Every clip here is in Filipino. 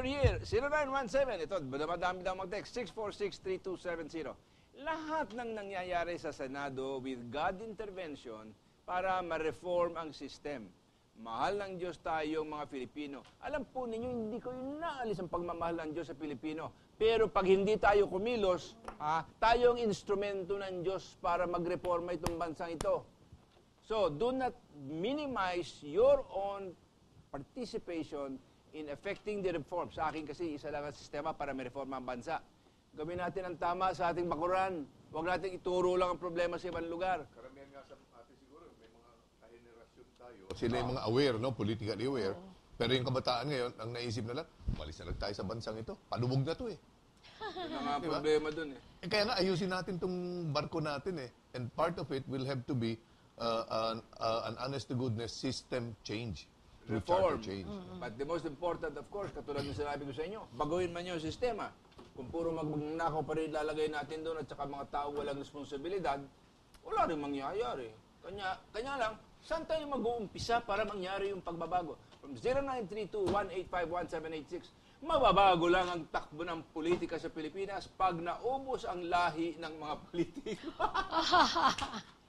we're here. 0917, ito, madami daw mag-text, 646-3270. Lahat ng nangyayari sa Senado with God intervention para ma-reform ang system. Mahal ng Diyos tayong mga Filipino. Alam po ninyo, hindi ko yun naalis ang pagmamahal ng Diyos sa Pilipino. Pero pag hindi tayo kumilos, ha, tayo ang instrumento ng Diyos para magreforma itong bansang ito. So, do not minimize your own participation in affecting the reform. Sa akin kasi, isa lang ang sistema para may reforma ang bansa. Gawin natin ang tama sa ating bakuran. Huwag natin ituro lang ang problema sa ibang lugar. Karamihan nga sa atin siguro, may mga kahenerasyon tayo. Sila yung mga aware, no? politically aware. Pero yung kabataan ngayon, ang naisip na lang, umalis na lang tayo sa bansang ito. Palubog na to eh. Yun ang nga problema dun eh. Eh, kaya nga, ayusin natin tong barko natin eh. And part of it will have to be uh, an, uh, an honest to goodness system change. Reform. change. But the most important, of course, katulad ng sinabi ko sa inyo, baguhin man yung sistema. Kung puro magnanakaw pa rin ilalagay natin doon at saka mga tao walang responsibilidad, wala rin mangyayari. Kanya, kanya lang, saan tayo mag-uumpisa para mangyari yung pagbabago? From 0932-185-1786, mababago lang ang takbo ng politika sa Pilipinas pag naubos ang lahi ng mga politiko.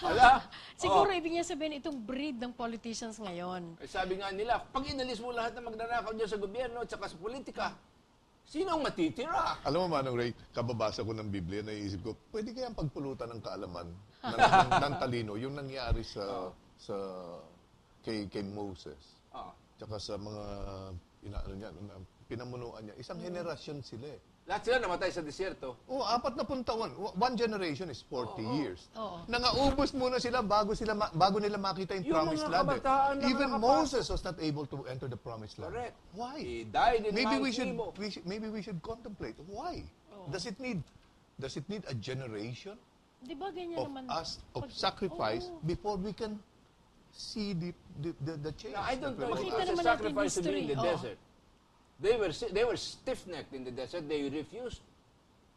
Hala? Siguro ibig niya sabihin itong breed ng politicians ngayon. Eh, sabi nga nila, pag inalis mo lahat ng magnanakaw dyan sa gobyerno at saka sa politika, sino ang matitira? Alam mo, Manong Ray, kababasa ko ng Biblia, naisip ko, pwede kaya ang pagpulutan ng kaalaman ng, ng, ng talino, yung nangyari sa, sa kay, kay Moses, Ah. tsaka sa mga inaano niya, na pinamunuan niya. Isang henerasyon sila eh. Lahat sila namatay sa desierto. Oh, apat na pun taon. One generation is 40 years. Oo. Nangaubos muna sila bago sila ma- bago nila makita yung, Yung promised mga land. eh. kabataan Even nakapasok. Moses was not able to enter the promised land. Correct. Why? He died in maybe Mount we should, Nebo. we should maybe we should contemplate why. Does it need does it need a generation Di ba ganyan of naman? us of pag- sacrifice Oo. before we can see the the the, the change? Now, I don't that know we're if Makita it's a naman natin sacrifice to be in the history. Oo. desert. They were they were stiff-necked in the desert. They refused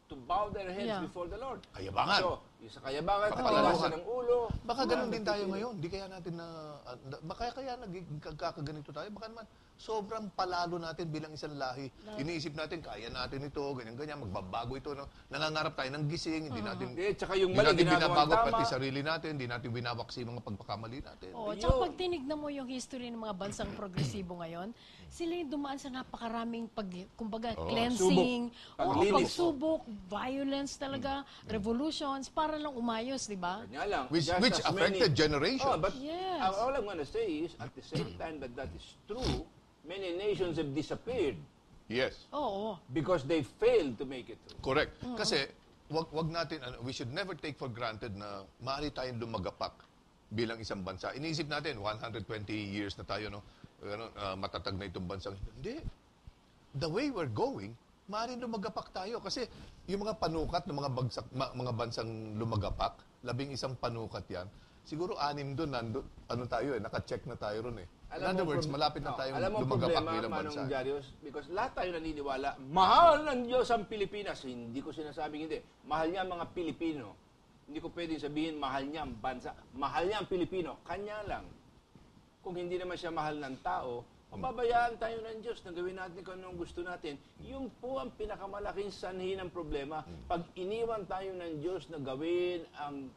to bow their heads Yeah. before the Lord. Kayabangan. So, yung sa kayabangan, Kapalaluhan. katigasan ng ulo. Baka ganun din tayo ngayon. Di kaya natin na, ah, na- baka kaya nagkakaganito tayo. Baka naman sobrang palalo natin bilang isang lahi. Iniisip natin, kaya natin ito, ganyan-ganyan, magbabago ito. No? Nangangarap tayo ng gising, hindi natin, Hindi, tsaka yung hindi mali, natin ginagawa binabago tama. pati sarili natin, hindi natin binawaksi mga pagpakamali natin. Oo, Yun. tsaka pag tinignan mo yung history ng mga bansang progresibo ngayon, sila yung dumaan sa napakaraming pag, kumbaga, cleansing, Subok. oo, Paglinis. pagsubok, violence talaga, revolutions, para lang umayos, di ba? Kanya lang. Which- just which as many- affected generations. Oh, but Yes. uh, all I'm gonna say is, at the same time that that is true, many nations have disappeared Yes. Oo. because they failed to make it through. Correct. Kasi wag wag natin ano, we should never take for granted na maaari tayong lumagapak bilang isang bansa. Iniisip natin 120 years na tayo no. Ano, ah, matatag na itong bansang. Hindi. The way we're going, maaaring lumagapak tayo kasi yung mga panukat ng mga bagsak ma- mga bansang lumagapak, labing isang panukat 'yan. Siguro anim doon nando ano tayo eh, naka-check na tayo ron eh. In Alam other mo, words, malapit na no, tayong alam mo lumagapak problema, bilang bansa. Jarius, because lahat tayo naniniwala, mahal ng Diyos ang Pilipinas. Hindi ko sinasabing hindi. Mahal niya ang mga Pilipino. Hindi ko pwedeng sabihin mahal niya ang bansa. Mahal niya ang Pilipino. Kanya lang. Kung hindi naman siya mahal ng tao, pababayaan tayo ng Diyos na gawin natin kung anong gusto natin. Yun po ang pinakamalaking sanhi ng problema. Pag iniwan tayo ng Diyos na gawin ang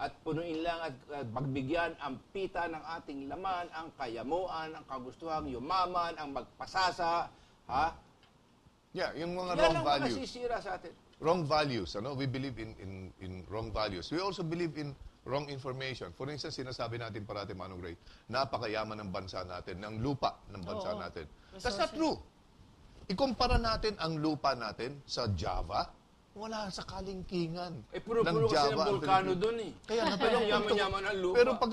at punuin lang at, at pagbigyan ang pita ng ating laman, ang kayamuan, ang kagustuhang yumaman, ang magpasasa, ha? Yeah, yung mga Yan wrong ang values. nasisira sa atin. wrong values. Ano? We believe in, in, in wrong values. We also believe in wrong information. For instance, sinasabi natin parati, Manong Ray, napakayaman ng bansa natin, ng lupa ng bansa Oo. natin. That's not true. Ikumpara natin ang lupa natin sa Java, wala sa kalingkingan. Eh, puro-puro kasi ng ang Pilipinas. doon eh. Kaya pero yaman-yaman ang lupa. Pero pag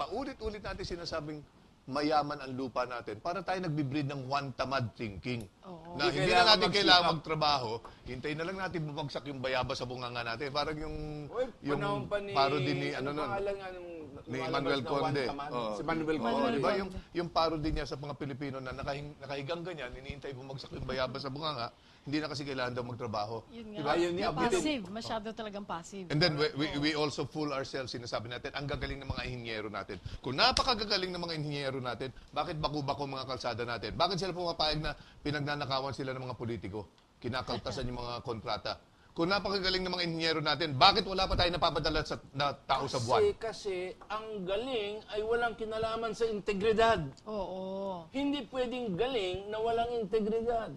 paulit-ulit natin sinasabing mayaman ang lupa natin, para tayo nagbi-breed ng one tamad thinking. Oo. Na Hindi hindi na natin kailangan magtrabaho, hintayin na lang natin bumagsak yung bayabas sa bunganga natin. Parang yung, Uy, yung pa ni... parody ni, ano nun, pangalan nga nung ni Manuel Conde. Oo. Si Manuel Conde. di ba yung, yung parody niya sa mga Pilipino na nakahing, nakahigang ganyan, iniintay bumagsak yung bayabas sa bunganga, hindi na kasi kailangan daw magtrabaho. Yun Di nga. ba? Ayun abutin. passive. Masyado talagang passive. And then we, we, we also fool ourselves, sinasabi natin, ang gagaling ng mga inhinyero natin. Kung napakagagaling ng mga inhinyero natin, bakit baku-bako mga kalsada natin? Bakit sila pumapayag na pinagnanakawan sila ng mga politiko? Kinakaltasan yung mga kontrata. Kung napakagaling ng mga inhinyero natin, bakit wala pa tayo napapadala sa na tao sa buwan? Kasi, kasi ang galing ay walang kinalaman sa integridad. Oo. Hindi pwedeng galing na walang integridad.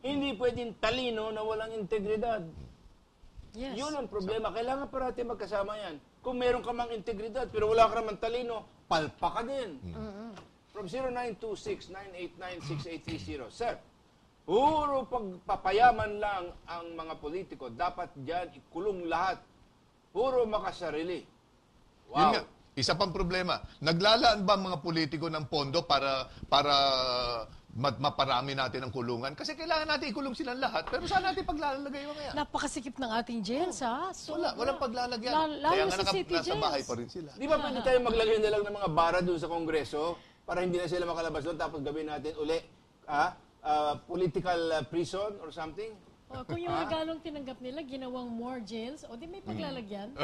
Hindi pwedeng talino na walang integridad. Yes. Yun ang problema. Kailangan parati magkasama yan. Kung meron ka mang integridad pero wala ka naman talino, palpa ka din. From 0926-989-6830. Sir, puro pagpapayaman lang ang mga politiko. Dapat dyan ikulong lahat. Puro makasarili. Yun Wow. nga, isa pang problema. Naglalaan ba ang mga politiko ng pondo para para maparami natin ang kulungan? Kasi kailangan natin ikulong silang lahat. Pero saan natin paglalagay yung mga yan? Napakasikip ng ating jails, ha? Wala, walang paglalagyan. Lalo, lalo Kaya nga sa naka- city nasa jails. bahay pa rin sila. Di ba pwede tayo maglagay na lang ng mga bara doon sa Kongreso para hindi na sila makalabas doon tapos gawin natin uli ah, ah, political ah, prison or something? O, kung yung regalong tinanggap nila, ginawang more jails, o di may paglalagyan.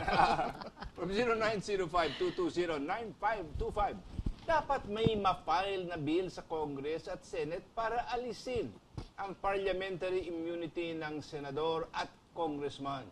From 0905-220-9525. Dapat may ma-file na bill sa Congress at Senate para alisin ang parliamentary immunity ng senador at congressman.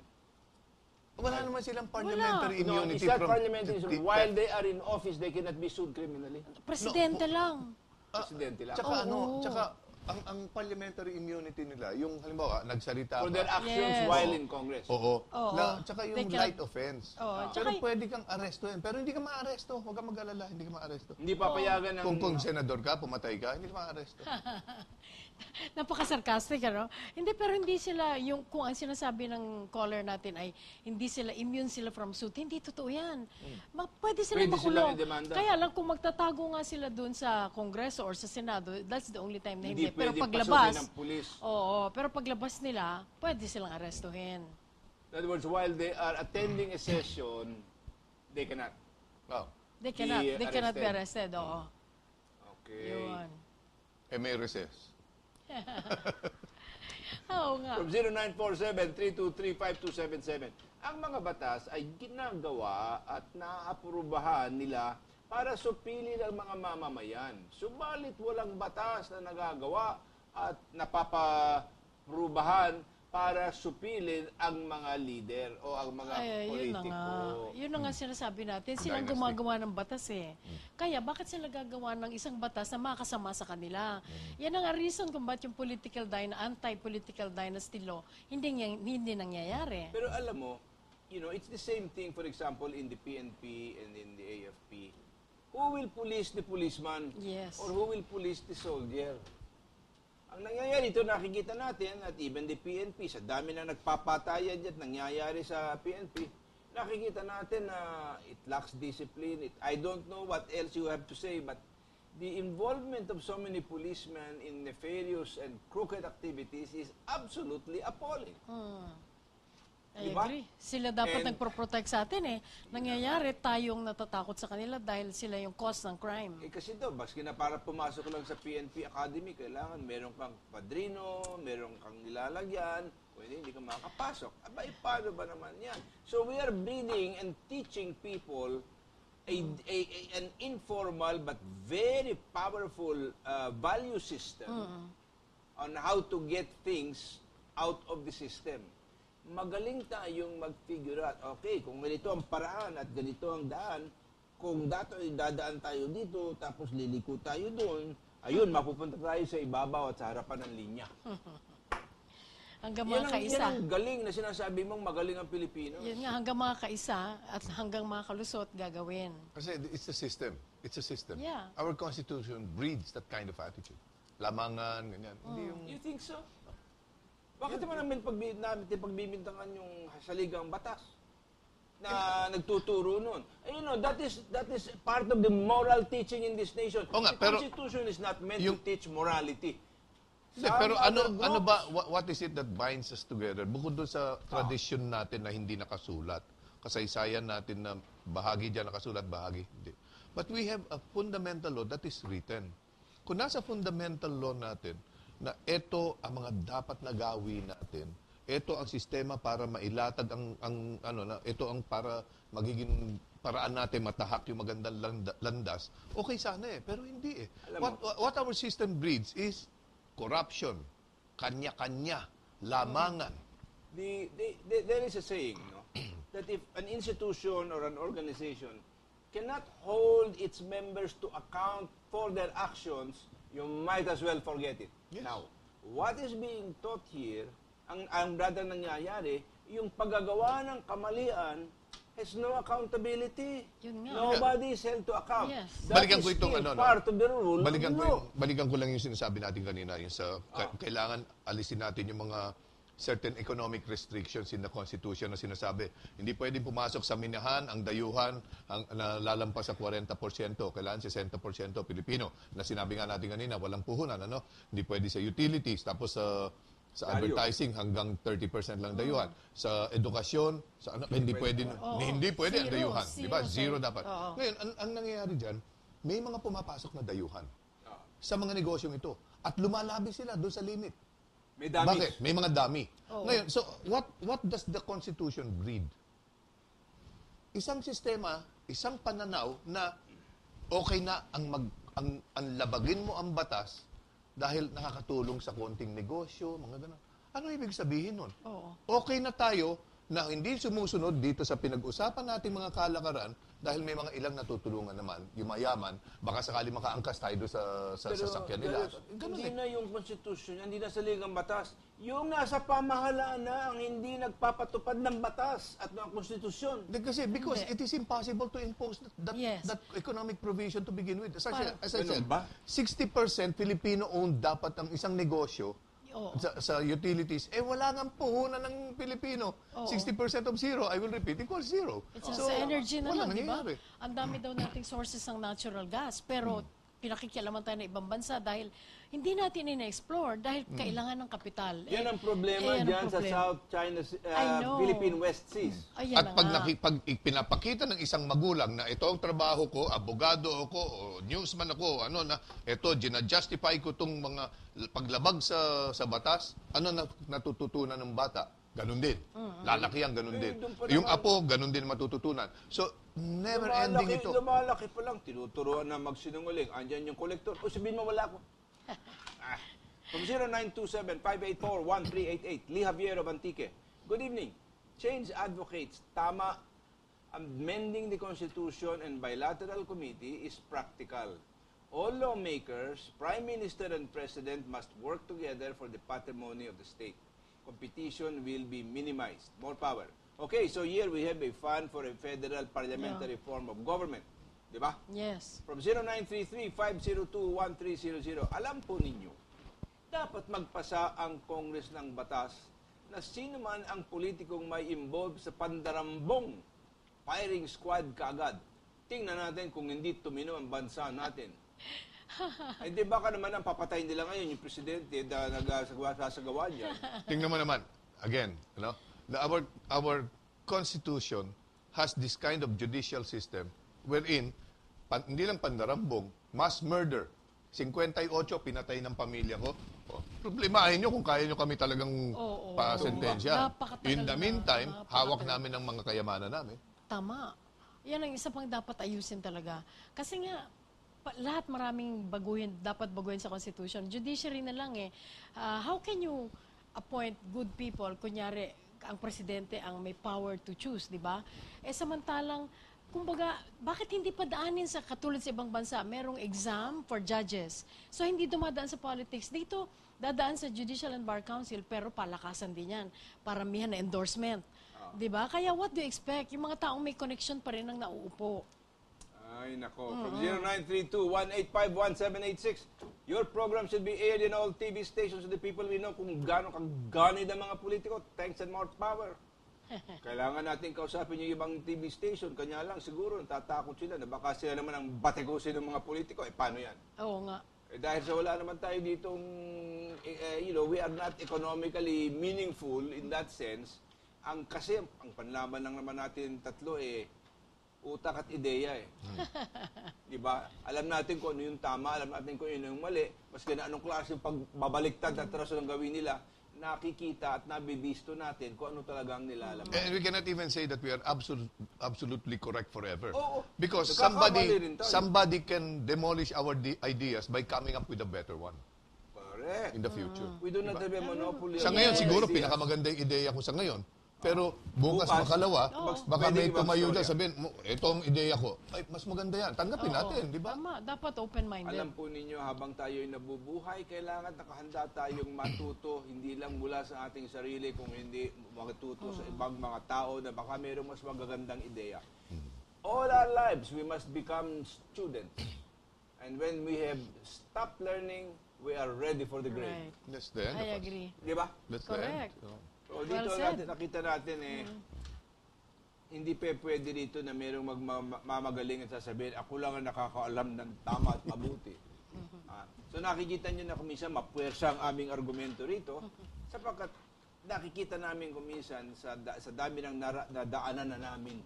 Wala naman silang parliamentary No, immunity it's not from... parliamentary. t- While they are in office, they cannot be sued criminally. Presidente lang. Ah, Presidente lang. Tsaka ano, Oo. tsaka ang, ang parliamentary immunity nila, yung halimbawa, nagsalita For their ka. actions Yes. while in Congress. Oo. Oo. Na, tsaka yung cannot- light offense. Oo, Pero tsaka- pwede kang arestuhin. Pero hindi ka ma-aresto. Huwag kang mag-alala. Hindi ka ma-aresto. Hindi papayagan ng... Kung, kung senador ka, pumatay ka, hindi ka ma-aresto. Napaka-sarcastic, ano? Hindi, pero hindi sila, yung, kung ang sinasabi ng caller natin ay hindi sila immune sila from suit, hindi totoo yan. Ma- pwede sila Pwede silang makulong. idemanda. Kaya lang, kung magtatago nga sila doon sa Kongreso or sa Senado, that's the only time na Hindi hindi. Pero paglabas, pasukin ng pulis. oo, pero paglabas nila, pwede silang arestuhin. In other words, while they are attending a session, they cannot. Oh. They cannot, Be they cannot be arrested. arrested, oo. Okay. Yun. Eh, may recess. Oo nga. From 0947-323-5277. Ang mga batas ay ginagawa at naaprubahan nila para supili ang mga mamamayan. Subalit walang batas na nagagawa at napaprubahan para supilin ang mga leader o ang mga Ay, yun na politiko. nga. Yun na nga sinasabi natin. Silang Dynasty. gumagawa ng batas eh. Kaya bakit sila gagawa ng isang batas na makasama sa kanila? Yan ang reason kung bakit yung political dyna, anti-political dynasty law hindi, hindi nangyayari. Pero alam mo, you know, it's the same thing, for example, in the PNP and in the AFP. Who will police the policeman? Yes. Or who will police the soldier? Ang nangyayari ito, nakikita natin, at even the PNP, sa dami na nagpapatayan dyan, nangyayari sa PNP, nakikita natin na it lacks discipline. It, I don't know what else you have to say, but the involvement of so many policemen in nefarious and crooked activities is absolutely appalling. I Diba? agree. Sila dapat And- nagpro-protect sa atin eh. Nangyayari, tayong natatakot sa kanila dahil sila yung cause ng crime. Eh kasi daw, baski na para pumasok lang sa PNP Academy, kailangan meron kang padrino, meron kang nilalagyan, pwede hindi ka makapasok. Aba, eh, paano ba naman yan? So we are breeding and teaching people a, a, a- an informal but very powerful uh, value system on how to get things out of the system. Magaling tayong mag-figure out, okay, kung ganito ang paraan at ganito ang daan, kung dato dadaan tayo dito, tapos liliko tayo doon, ayun, mapupunta tayo sa ibabaw at sa harapan ng linya. Hanggang Yan mga ang, kaisa. yan ang galing na sinasabi mong magaling ang Pilipino. Yan nga, hanggang mga kaisa at hanggang mga kalusot gagawin. Kasi it's a system. It's a system. Yeah. Our Constitution breeds that kind of attitude. Lamangan, ganyan. Hindi yung... You think so? Bakit naman namin pagbi, namin pagbibintangan yung saligang batas na nagtuturo nun? You know, that is that is part of the moral teaching in this nation. Oo nga, the pero Constitution is not meant yung- to teach morality. Hindi, Some pero ano other ano groups- ba what, what is it that binds us together bukod doon sa tradition natin na hindi nakasulat kasaysayan natin na bahagi dyan nakasulat, bahagi hindi. But we have a fundamental law that is written. Kung nasa fundamental law natin na ito ang mga dapat na gawin natin, ito ang sistema para mailatag ang, ang ano na ito ang para magiging paraan natin matahak yung magandang landa- landas. Okay sana eh, pero hindi eh. What, what our system breeds is corruption, kanya-kanya, lamangan. The, the, the, there is a saying, no, that if an institution or an organization cannot hold its members to account for their actions, you might as well forget it. Yes. Now, what is being taught here, ang, ang brother nangyayari, yung paggagawa ng kamalian has no accountability. Yun nga. Nobody is held to account. Yes. That Balikan ko is itong still ano, no? part of the rule Balikan of ko, law. yung, balikan ko lang yung sinasabi natin kanina, yung sa, ka- kailangan alisin natin yung mga certain economic restrictions in the Constitution na sinasabi. Hindi pwedeng pumasok sa minahan ang dayuhan ang na lalampas sa 40%, kailangan 60% Pilipino. Na sinabi nga natin kanina, walang puhunan, ano? Hindi pwede sa utilities, tapos sa sa Value. advertising hanggang 30% lang dayuhan. Sa edukasyon, sa ano, hindi pwede, Oo. hindi pwede ang Zero, dayuhan, di ba? zero, dapat. Oo. Ngayon, ang, ang nangyayari diyan, may mga pumapasok na dayuhan Ah, sa mga negosyong ito. At lumalabi sila doon sa limit. May dummies. Bakit? May mga dami. Oo. Ngayon, so what what does the Constitution breed? Isang sistema, isang pananaw na okay na ang mag ang, ang labagin mo ang batas dahil nakakatulong sa konting negosyo, mga ganun. Ano ibig sabihin nun? Oo. Okay na tayo na hindi sumusunod dito sa pinag-usapan nating mga kalakaran dahil may mga ilang natutulungan naman, yung mayaman, baka sakali makaangkas tayo doon sa, sa sasakyan nila. pero Ganun hindi eh. na yung constitution, hindi na sa ligang batas. Yung nasa pamahalaan na ang hindi nagpapatupad ng batas at ng konstitusyon. Hindi, Kasi because Hindi. it is impossible to impose that, that, Yes. that economic provision to begin with. As I, said, as I Ganun said, ba? 60% Filipino-owned dapat ang isang negosyo Oo. sa, sa utilities. Eh wala nga puhunan ng Pilipino. Oo. 60% of zero, I will repeat, equals zero. It's sa energy na wala lang, di ba? nangyayari. Ang dami daw nating sources ng natural gas, pero pinakikialaman tayo ng ibang bansa dahil hindi natin ina-explore dahil kailangan ng kapital. Yan Eh, ang problema eh, yan ang sa. South China, uh. Philippine West Seas. Ayan At pag, naki, pag pinapakita ng isang magulang na ito ang trabaho ko, abogado ako, o newsman ako, ano na, ito, ginajustify ko itong mga paglabag sa, sa batas, ano na natututunan ng bata? Ganun din. Lalaki yan, ganun Eh, din. Yung naman. apo, ganun din matututunan. So, never ending Lumalaki, ito. lumalaki pa lang, tinuturuan na magsinungaling. Andyan yung kolektor. O sabihin mo, wala ko. ah. From 0927-584-1388, Lee Javier of Antique. Good evening. Change advocates, tama, amending the Constitution and bilateral committee is practical. All lawmakers, Prime Minister and President must work together for the patrimony of the state. Competition will be minimized. More power. Okay, so here we have a fund for a federal parliamentary form of government. Di ba? Yes. From 0933-502-1300, alam po ninyo, dapat magpasa ang Congress ng batas na sino man ang politikong may involved sa pandarambong firing squad kaagad. Tingnan natin kung hindi tumino ang bansa natin. Ay, di baka naman ang papatayin nila ngayon yung presidente na nagsasagawa niyan. Tingnan mo naman, again, you know, the, our, our Constitution has this kind of judicial system wherein, pan, hindi lang pandarambong, mass murder. 58 pinatay ng pamilya ko. Oh, problemahin nyo kung kaya nyo kami talagang Oo, oo. pa-sentensya. Napakatagal In the na, meantime, napakatagal. hawak namin ang mga kayamanan namin. Tama. Yan ang isa pang dapat ayusin talaga. Kasi nga, pa- lahat maraming baguhin, dapat baguhin sa Constitution. Judiciary na lang eh. Ah, how can you appoint good people? Kunyari, ang presidente ang may power to choose, di ba? Eh samantalang, kumbaga, bakit hindi pa daanin sa katulad sa ibang bansa? Merong exam for judges. So, hindi dumadaan sa politics. Dito, dadaan sa Judicial and Bar Council, pero palakasan din yan. Paramihan na endorsement. Di ba? Kaya what do you expect? Yung mga taong may connection pa rin ang nauupo. Ay, nako. From 0932-185-1786, your program should be aired in all TV stations of the people we know kung gaano kaganid ang mga politiko. Thanks and more power. Kailangan natin kausapin yung ibang TV station. Kanya lang, siguro, natatakot sila na baka sila naman ang batikusin ng mga politiko. Eh, paano yan? Oo nga. Eh, dahil sa wala naman tayo ditong, eh, eh, you know, we are not economically meaningful in that sense. ang kasi, ang panlaban lang naman natin tatlo eh, utak at ideya eh. Di ba? Alam natin kung ano yung tama, alam natin kung ano yung mali. Maski na anong klase yung pagbabaliktad at traso ng gawin nila, nakikita at nabibisto natin kung ano talagang nilalaman. And we cannot even say that we are absolute, absolutely correct forever. Oo. Because somebody somebody can demolish our ideas by coming up with a better one Correct. in the future. We do not have a monopoly. Sa ngayon, siguro, pinakamaganda yung ideya ko sa ngayon. Pero bukas, Bukas, makalawa, Oo. baka Pwede may tumayo storya. dyan, sabihin, "Mo- ito ang ideya ko. Ay, mas maganda yan. Tanggapin Oo. natin, di ba? Tama, dapat open-minded. Alam po ninyo, habang tayo'y nabubuhay, kailangan nakahanda tayong matuto, hindi lang mula sa ating sarili, kung hindi matuto sa ibang mga tao na baka mayroong mas magagandang ideya. All our lives, we must become students. And when we have stopped learning, we are ready for the grade. Right. That's the end I of us. agree. Di ba? That's Correct. the end. So, So Well dito said. natin, nakita natin eh, hindi pa pwede dito na mayroong magmamagaling at sasabihin, ako lang ang nakakaalam ng tama at mabuti. Ah, so nakikita nyo na kuminsan mapuwersa ang aming argumento rito sapagkat nakikita namin kuminsan sa, da- sa dami ng nara- nadaanan na namin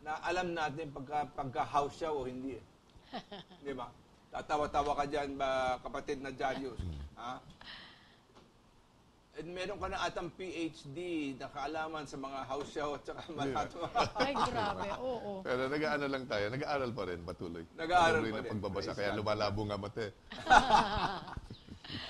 na alam natin pagka, pagka house siya o hindi. Di ba? Tatawa-tawa ka dyan, ba, kapatid na Jarius. Ha? And meron ka na atang PhD na kaalaman sa mga house show at saka lahat Ay, grabe. Oo. Pero nag-ano lang tayo, nag-aaral pa rin patuloy. Nag-aaral pa na rin. pagbabasa, Praise kaya lumalabo nga mata eh.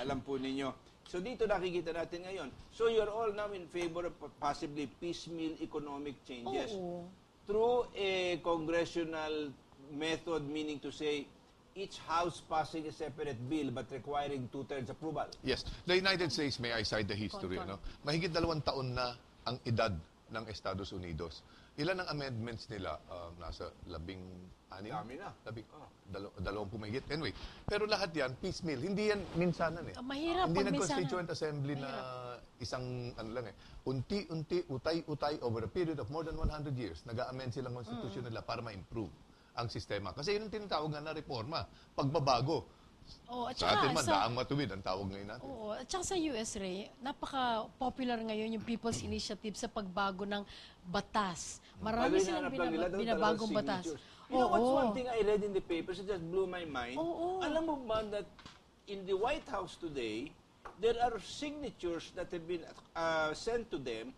Alam po ninyo. So dito nakikita natin ngayon. So you're all now in favor of possibly piecemeal economic changes Oo. through a congressional method, meaning to say each house passing a separate bill but requiring two-thirds approval. Yes. The United States, may I cite the history, Confirm. no? mahigit dalawang taon na ang edad ng Estados Unidos. Ilan ang amendments nila? Um, nasa labing anim? Dami na. Labing, Oh. dalo, dalawang pumahigit. Anyway, pero lahat yan, piecemeal. Hindi yan minsanan eh. Ah, mahirap Hindi pag nag-constituent minsanan. assembly na isang, ano lang eh, unti-unti, utay-utay over a period of more than 100 years, nag-amend silang constitution nila para ma-improve ang sistema. Kasi yun ang tinatawag nga na reforma, pagbabago. Oo, at Sa atin man, sa- daang matuwid ang tawag ngayon natin. Oo, at saka sa US, Ray, napaka-popular ngayon yung People's Initiative sa pagbago ng batas. Marami Bagay silang hinahanap lang nila binab- doon binabagong batas. You know what's one thing I read in the papers that just blew my mind? Oo. Alam mo ba that in the White House today, there are signatures that have been uh, sent to them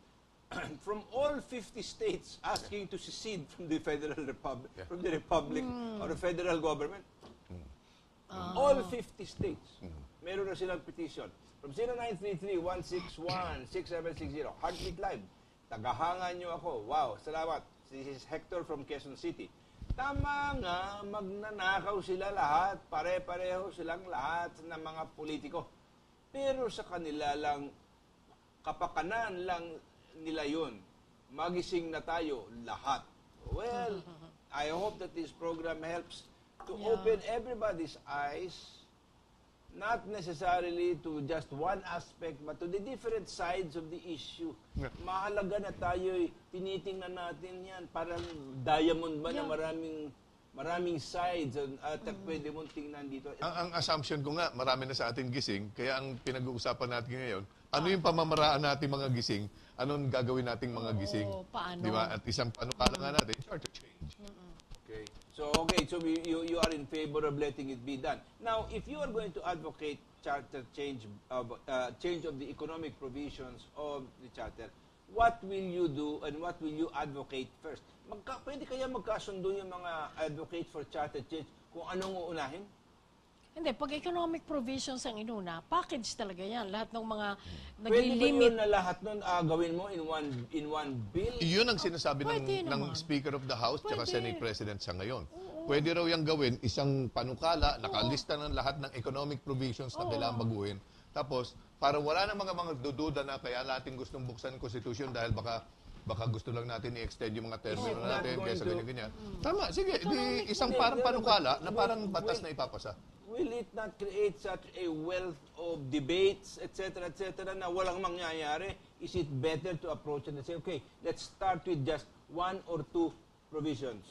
from all 50 states asking to secede from the federal republic, Yeah. from the republic Hmm. or the federal government. Ah. All 50 states. Meron na silang petition. From 0933-161-6760. Heartbeat Live. Tagahangan nyo ako. Wow, salamat. This is Hector from Quezon City. Tama nga, magnanakaw sila lahat. Pare-pareho silang lahat ng mga politiko. Pero sa kanila lang, kapakanan lang nila yun. Magising na tayo lahat. Well, I hope that this program helps to Yeah. open everybody's eyes not necessarily to just one aspect but to the different sides of the issue. Yeah. Mahalaga na tayo tinitingnan natin yan parang diamond ba na Yeah. maraming maraming sides at, at pwede mong tingnan dito. Ang, ang assumption ko nga, marami na sa atin gising, kaya ang pinag-uusapan natin ngayon, ano yung pamamaraan natin mga gising, anong gagawin nating mga gising. Oo, paano? Di ba? At isang panukala nga natin, charter change. Okay. So, okay, so you, you, you are in favor of letting it be done. Now, if you are going to advocate charter change of uh, change of the economic provisions of the charter, what will you do and what will you advocate first? Magka, pwede kaya magkasundo yung mga advocate for charter change kung anong uunahin? Hindi, pag economic provisions ang inuna, package talaga yan. Lahat ng mga Pwede ba nagli-limit. yun na lahat nun ah, gawin mo in one in one bill? Iyon ang sinasabi ng, Pwede ng naman. Speaker of the House at Pwede. Senate President sa ngayon. Pwede raw yung gawin, isang panukala, nakalista ng lahat ng economic provisions na kailangan baguhin. Tapos, para wala ng mga mga dududa na kaya natin gustong buksan ang Constitution dahil baka baka gusto lang natin i-extend yung mga termino Is it not natin going kaysa to- ganyan-ganyan. Tama, sige, di, isang parang panukala na parang batas na ipapasa. Will it not create such a wealth of debates, etc., etc., na walang mangyayari? Is it better to approach it and say, okay, let's start with just one or two provisions.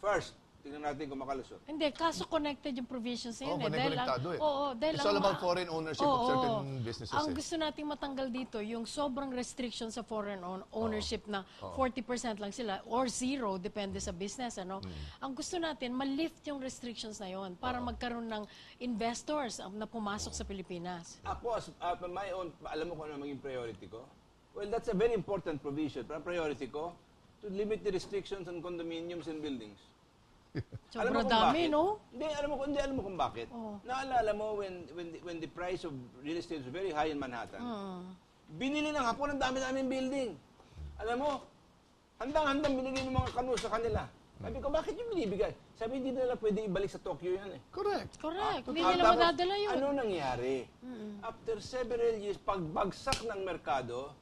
First, Tingnan natin kung makalusot. Hindi, kaso connected yung provisions na Oo, yun. eh. Dahil ang- konektado eh. Oo, dahil It's ang- all about foreign ownership of Oo, certain oo. businesses Ang eh. gusto nating matanggal dito, yung sobrang restriction sa foreign own- ownership na 40% lang sila or zero, depende sa business. ano Hmm. Ang gusto natin, ma-lift yung restrictions na yon para magkaroon ng investors na pumasok sa Pilipinas. Ako, as, uh, my own, alam mo kung ano maging priority ko? Well, that's a very important provision. Pero priority ko, to limit the restrictions on condominiums and buildings. Alam mo Sobra kung dami, bakit? no? Hindi, alam mo, hindi, alam mo kung bakit. Oo. Naalala mo when, when, the, when the price of real estate was very high in Manhattan, Hmm. binili ng hapon ang dami-daming building. Alam mo, handang-handang binigay ng mga kanu sa kanila. Sabi ko, bakit yung binibigay? Sabi, hindi nila pwede ibalik sa Tokyo yan eh. Correct. Correct. Hindi Ah, nila tapos, madadala yun. Ano nangyari? After several years, pagbagsak ng merkado,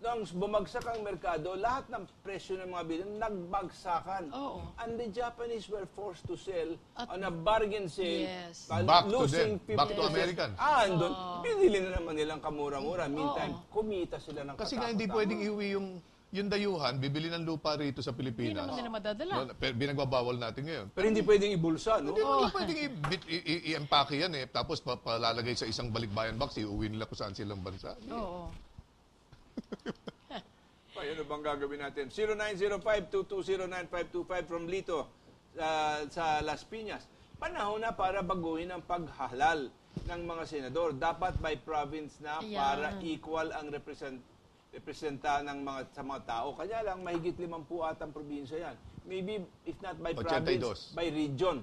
nang bumagsak ang merkado, lahat ng presyo ng mga bilhin nagbagsakan. Oo. And the Japanese were forced to sell At- on a bargain sale. Yes. uh, Back to losing them. Back to 50%. American. Ah, andun. Binili na naman nilang kamura-mura. Meantime, kumita sila ng Kasi nga hindi katakot-takot. pwedeng iuwi yung yung dayuhan, bibili ng lupa rito sa Hindi Pilipinas. naman nila madadala. No, pero binagbabawal natin ngayon. Pero hindi pwedeng ibulsa, no? Hindi lang pwedeng i- bit- i- i- i-empake yan eh. Tapos pa- palalagay sa isang balikbayan box, iuwi nila kung saan silang bansa. Oo. Bang gagawin natin? 0905-220-9525 from Lito sa, sa Las Piñas. Panahon na para baguhin ang paghalal ng mga senador. Dapat by province na Ayan. para equal ang represent representa ng mga sa mga tao. Kaya lang mahigit 50 at ang probinsya yan. Maybe if not by 82. province, by region.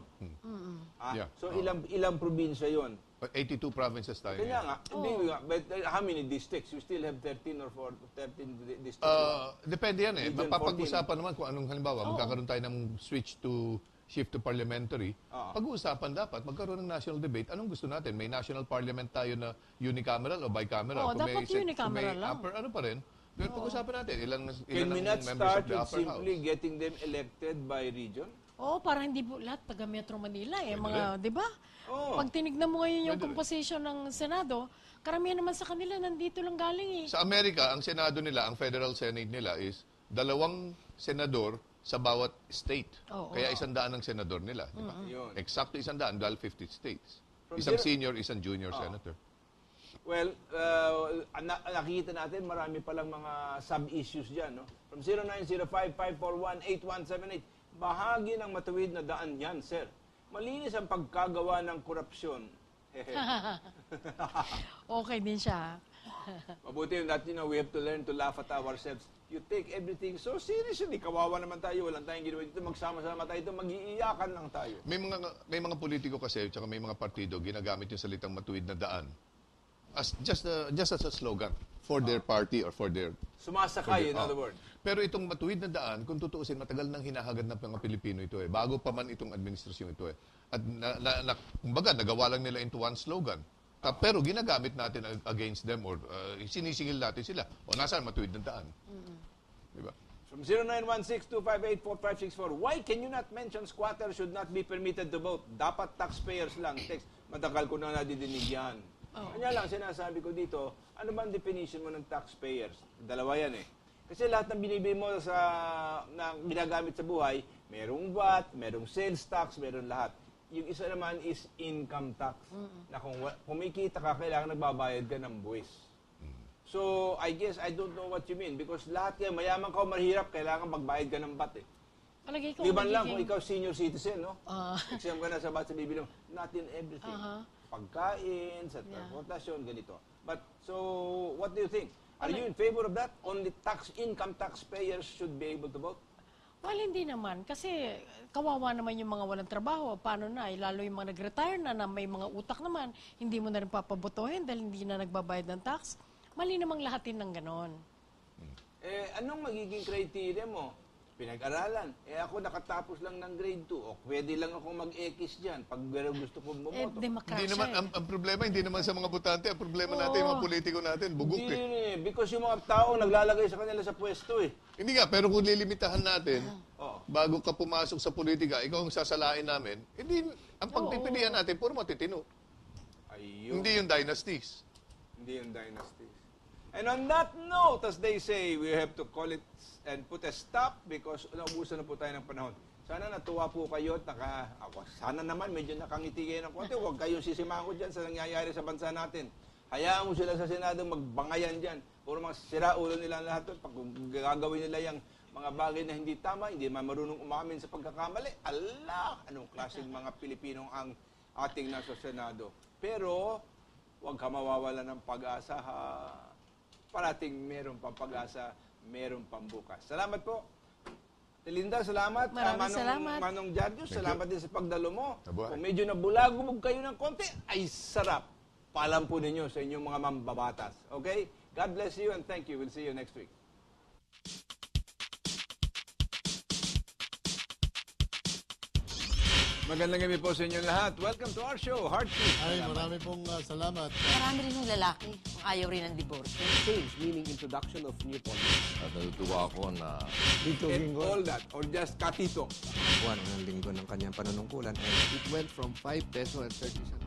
Ah, Yeah. So Oh. ilang ilang probinsya 'yon? 82 provinces tayo Kaya nga, hindi nga, but uh, how many districts? You still have 13 or 4, 13 di- districts. Uh, depende yan eh. Region Mapapag-usapan naman kung anong halimbawa, magkakaroon tayo ng switch to shift to parliamentary. Oo. Pag-uusapan dapat, magkaroon ng national debate. Anong gusto natin? May national parliament tayo na unicameral o bicameral? Oo, Kung may dapat sec- unicameral kung may lang. Upper, ano pa rin? Pero pag-usapan natin, ilan, ilan Can we not members start with simply house? getting them elected by region? Oo, para hindi po lahat taga Metro Manila eh, mga, 'di ba? Oo. Pag tinignan mo ngayon yung Pwede rin. composition ng Senado, karamihan naman sa kanila nandito lang galing eh. Sa Amerika, ang Senado nila, ang Federal Senate nila is dalawang senador sa bawat state. Oo. Kaya isang daan ang senador nila. Di ba? Yun. Eksakto isang daan dahil 50 states. From Isang zero- senior, isang junior senator. Well, uh, na- nakikita natin marami palang mga sub-issues dyan. No? From 0905-541-8178, bahagi ng matuwid na daan yan, sir. Malinis ang pagkagawa ng korupsyon. Okay din siya. Mabuti that, you know, we have to learn to laugh at ourselves. You take everything so seriously. Kawawa naman tayo. Walang tayong ginawa dito. Magsama-sama tayo dito. Mag-iiyakan lang tayo. May mga may mga politiko kasi, tsaka may mga partido, ginagamit yung salitang matuwid na daan as just a, just as a slogan for their party or for their Sumasakay, in Oh. other words. Pero itong matuwid na daan, kung tutuusin, matagal nang hinahagad ng mga Pilipino ito eh. Bago pa man itong administrasyon ito eh. At na, na, na, kumbaga, nagawa lang nila into one slogan. Ta- pero ginagamit natin ag- against them or uh, sinisingil natin sila. O nasaan matuwid na daan? Diba? From 0916-258-4564, why can you not mention squatters should not be permitted to vote? Dapat taxpayers lang. Text, matagal ko na nadidinig yan. Kanya lang, sinasabi ko dito, ano ba ang definition mo ng taxpayers? Dalawa yan eh. Kasi lahat ng binibili mo sa, na ginagamit sa buhay, merong VAT, merong sales tax, merong lahat. Yung isa naman is income tax. Na kung kumikita ka, kailangan nagbabayad ka ng buwis. So, I guess I don't know what you mean because lahat yan, mayaman ka o mahirap, kailangan magbayad ka ng bat eh. Palagay ko Di ba lang kung ikaw senior citizen, no? Ah. Exam ka na sa bat sa bibili mo, not in everything. Aha. Pagkain, sa Yeah. transportasyon, ganito. But, so, what do you think? Are you in favor of that? Only tax, income taxpayers should be able to vote? Well, hindi naman. Kasi kawawa naman yung mga walang trabaho. Paano na? Eh, lalo yung mga nag-retire na, na may mga utak naman, hindi mo na rin papabotohin dahil hindi na nagbabayad ng tax. Mali namang lahatin ng ganon. Eh, anong magiging criteria mo? Pinag-aralan. Eh, ako nakatapos lang ng grade 2. O, pwede lang ako mag-X dyan pag gusto kong Eh, bumoto. demokrasya. Hindi naman, eh. ang, ang problema, hindi naman sa mga butante. Ang problema natin, yung mga politiko natin, bugok Hindi eh. eh. Because yung mga tao naglalagay sa kanila sa pwesto eh. Hindi nga, pero kung lilimitahan natin, Oo. bago ka pumasok sa politika, ikaw ang sasalain namin, hindi, ang pagpipilian natin, puro matitino. Ayun. Hindi yung dynasties. Hindi yung dynasties. And on that note, as they say, we have to call it and put a stop because naubusan na po tayo ng panahon. Sana natuwa po kayo at naka, ako, sana naman medyo nakangiti kayo ng konti. Huwag kayong sisimango dyan sa nangyayari sa bansa natin. Hayaan mo sila sa Senado magbangayan dyan. Puro mga sira ulo nila lahat doon. Pag gagawin nila yung mga bagay na hindi tama, hindi man marunong umamin sa pagkakamali. Allah! Anong klaseng mga Pilipino ang ating nasa Senado. Pero, huwag ka mawawala ng pag-asa ha. Parating meron pang pag-asa, meron pang bukas. Salamat po. Linda, salamat. Maraming Ah, Manong, salamat. Manong Jardius, salamat din sa pagdalo mo. Aba. Kung medyo nabulagumog kayo ng konti, ay sarap. Paalam po ninyo sa inyong mga mambabatas. Okay? God bless you and thank you. We'll see you next week. Magandang gabi po sa inyo lahat. Welcome to our show, Heart Beat. Ay, marami pong ah, salamat. Marami rin yung lalaki ang ayaw rin ng divorce. change, meaning introduction of new policies. At natutuwa ako na And all that, or just katito. Buwan ng linggo ng kanyang panunungkulan and it went from 5 peso and 30 centavos